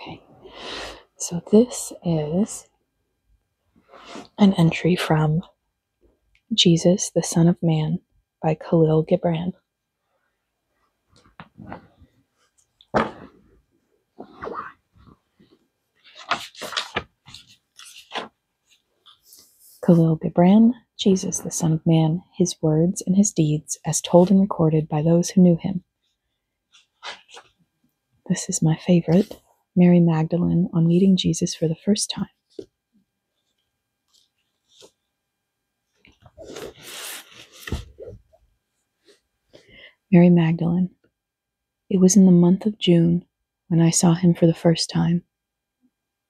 Okay, so this is an entry from Jesus, the Son of Man by Kahlil Gibran. Kahlil Gibran, Jesus, the Son of Man, his words and his deeds, as told and recorded by those who knew him. This is my favorite Mary Magdalene on meeting Jesus for the first time. Mary Magdalene. It was in the month of June when I saw him for the first time.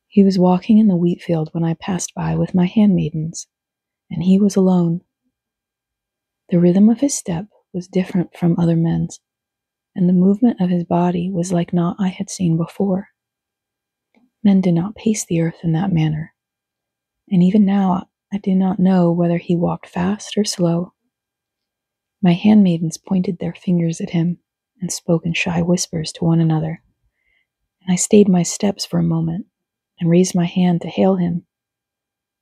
He was walking in the wheat field when I passed by with my handmaidens, and he was alone. The rhythm of his step was different from other men's, and the movement of his body was like naught I had seen before. Men did not pace the earth in that manner, and even now I do not know whether he walked fast or slow. My handmaidens pointed their fingers at him and spoke in shy whispers to one another, and I stayed my steps for a moment and raised my hand to hail him.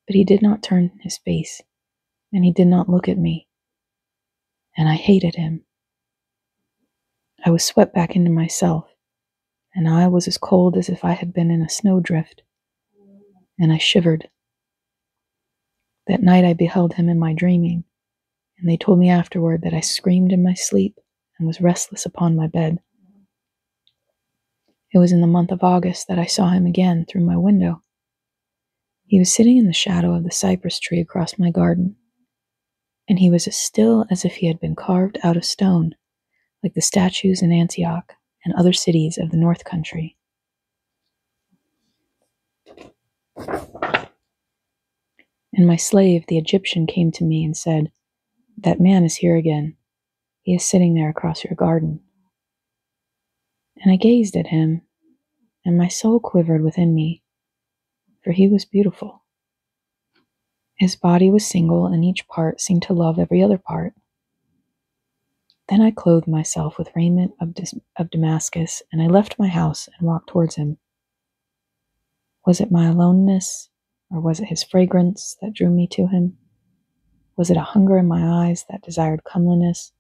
But he did not turn his face, and he did not look at me, and I hated him. I was swept back into myself, and I was as cold as if I had been in a snowdrift, and I shivered. That night I beheld him in my dreaming, and they told me afterward that I screamed in my sleep and was restless upon my bed. It was in the month of August that I saw him again through my window. He was sitting in the shadow of the cypress tree across my garden, and he was as still as if he had been carved out of stone, like the statues in Antioch and other cities of the North Country. And my slave, the Egyptian, came to me and said, That man is here again. He is sitting there across your garden. And I gazed at him, and my soul quivered within me, for he was beautiful. His body was single, and each part seemed to love every other part. Then I clothed myself with raiment of, of Damascus, and I left my house and walked towards him. Was it my aloneness, or was it his fragrance that drew me to him? Was it a hunger in my eyes that desired comeliness,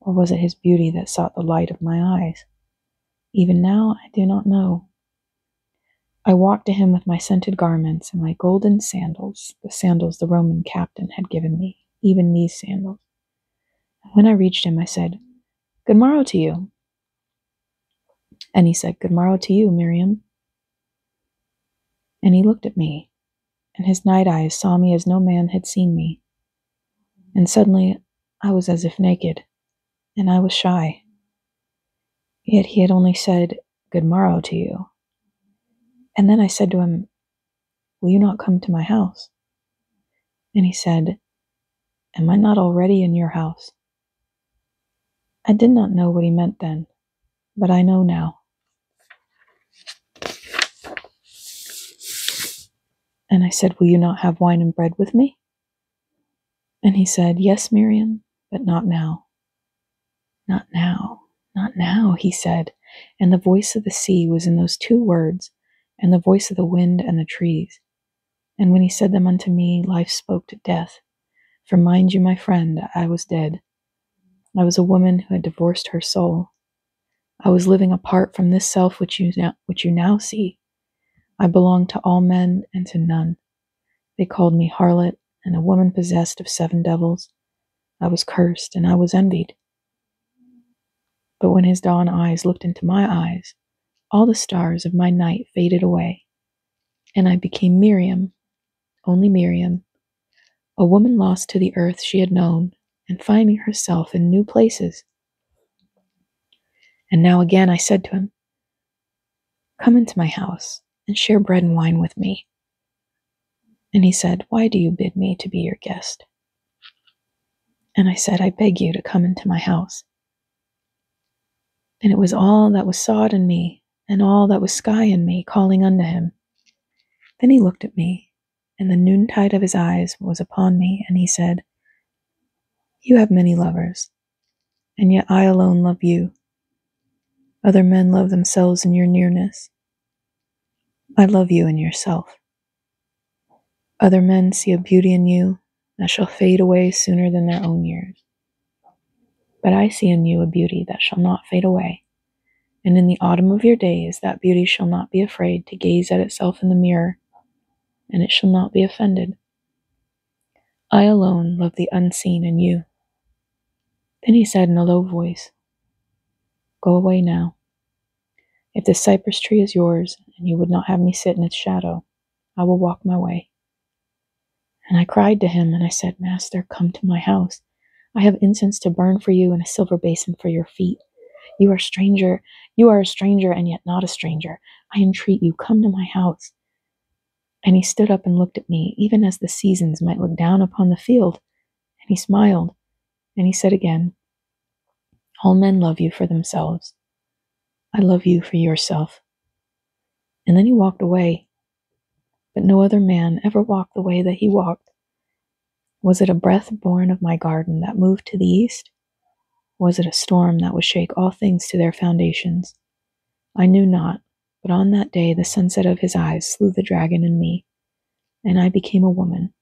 or was it his beauty that sought the light of my eyes? Even now I do not know. I walked to him with my scented garments and my golden sandals, the sandals the Roman captain had given me, even these sandals. When I reached him, I said, Good morrow to you. And he said, Good morrow to you, Miriam. And he looked at me, and his night eyes saw me as no man had seen me. And suddenly I was as if naked, and I was shy. Yet he had only said, Good morrow to you. And then I said to him, Will you not come to my house? And he said, Am I not already in your house? I did not know what he meant then, but I know now. And I said, Will you not have wine and bread with me? And he said, Yes, Miriam, but not now. Not now, not now, he said, and the voice of the sea was in those two words, and the voice of the wind and the trees. And when he said them unto me, life spoke to death. For mind you, my friend, I was dead I was a woman who had divorced her soul. I was living apart from this self which you now, which you now see. I belonged to all men and to none. They called me harlot and a woman possessed of seven devils. I was cursed and I was envied. But when his dawn eyes looked into my eyes, all the stars of my night faded away, and I became Miriam, only Miriam, a woman lost to the earth she had known and finding herself in new places. And now again I said to him, Come into my house and share bread and wine with me. And he said, Why do you bid me to be your guest? And I said, I beg you to come into my house. And it was all that was sod in me, and all that was sky in me, calling unto him. Then he looked at me, and the noontide of his eyes was upon me, and he said, you have many lovers, and yet I alone love you. Other men love themselves in your nearness. I love you in yourself. Other men see a beauty in you that shall fade away sooner than their own years. But I see in you a beauty that shall not fade away. And in the autumn of your days, that beauty shall not be afraid to gaze at itself in the mirror, and it shall not be offended. I alone love the unseen in you. Then he said in a low voice, Go away now. If this cypress tree is yours, and you would not have me sit in its shadow, I will walk my way. And I cried to him, and I said, Master, come to my house. I have incense to burn for you and a silver basin for your feet. You are stranger, you are a stranger, and yet not a stranger. I entreat you, come to my house. And he stood up and looked at me, even as the seasons might look down upon the field. And he smiled, and he said again, All men love you for themselves. I love you for yourself. And then he walked away. But no other man ever walked the way that he walked. Was it a breath born of my garden that moved to the east? Was it a storm that would shake all things to their foundations? I knew not, but on that day the sunset of his eyes slew the dragon in me, and I became a woman.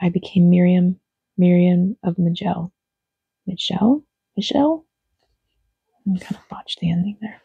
I became Miriam, Miriam of Majel. Majel? Michelle? I kind of botched the ending there.